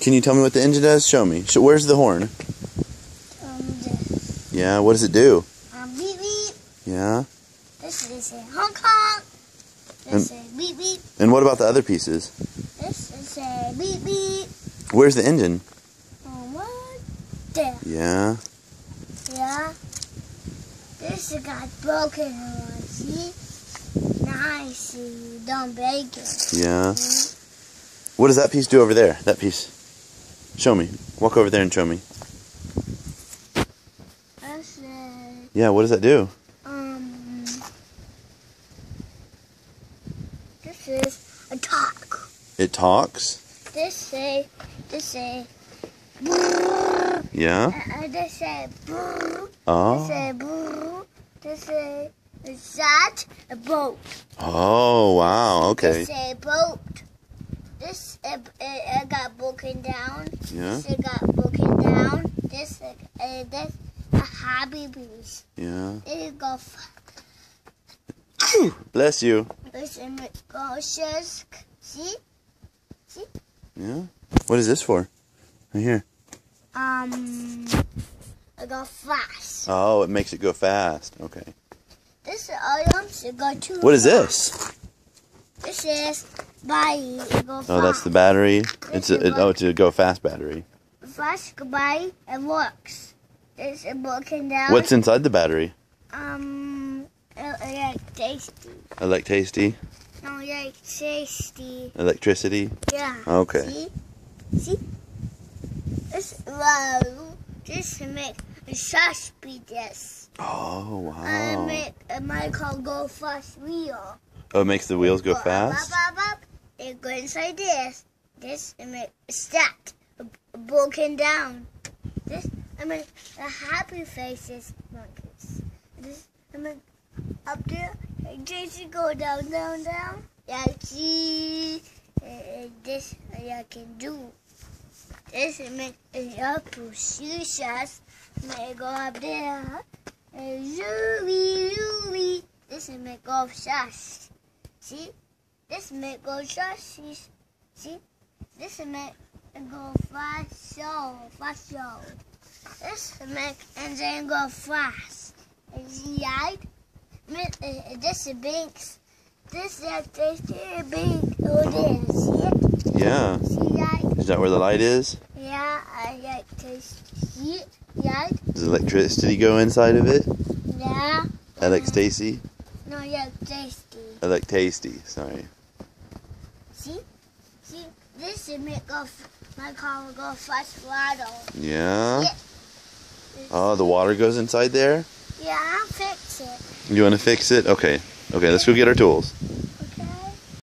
Can you tell me what the engine does? Show me. Sh- Where's the horn? Um, this. Yeah, what does it do? Um, beep beep. Yeah. This is a Hong Kong. This is beep beep. And what about the other pieces? This is a beep beep. Where's the engine? Um, what? There. Yeah. Yeah. This got broken one. See? I see. Don't break it. Yeah. What does that piece do over there? That piece. Show me. Walk over there and show me. This Yeah, what does that do? um, this is a talk. It talks. This is, this is, Yeah. uh, this is, this Oh. is, this is, is that a boat? Oh, wow. Okay. This is a boat. This uh, uh, uh, got broken down. Yeah. This got broken down. This uh, uh, this a happy piece. Yeah. It go f- Bless you. this and it go shusk. See? Yeah. What is this for? Right here. Um, it go fast. Oh, it makes it go fast. Okay. This items it go too. What is fast. this? This is It go fast. Oh, that's the battery. It's a, it, oh, it's a go fast battery. fast goodbye. It works. Is broken down. What's inside the battery? um? Uh, uh, tasty. Elect tasty. No, like tasty. Electricity. Yeah. Okay. See? See? This wow. This make a sauce be this. Oh, I wow. make a Michael go fast wheel. Oh, it makes the wheels go fast? Up, up, up. It go inside this. This make a stacked, broken down. This I mean the happy faces monkeys. This I mean up there. Jason go down, down, down. Yeah, see. Uh, uh this uh, I can do. This I mean is up to shoes. May go up there. And Zooey, Zooey. This is make go fast. See? This make go fast. See? This make go fast show. Fast show. This make and then go fast. And see right? Mi- uh, This is banks. This is this is bank. Oh, there. See it? Yeah. See? Is that where the light is? Yeah, I like to see it. Right? Does electricity go inside of it? Yeah. Elect Stacy? No, yeah, tasty. Elect tasty. Sorry. See? See? This is make go f- my car go fast water. Yeah. Yeah. Oh, the water goes inside there? Yeah, I'll fix it. You want to fix it? Okay. Okay, let's go get our tools.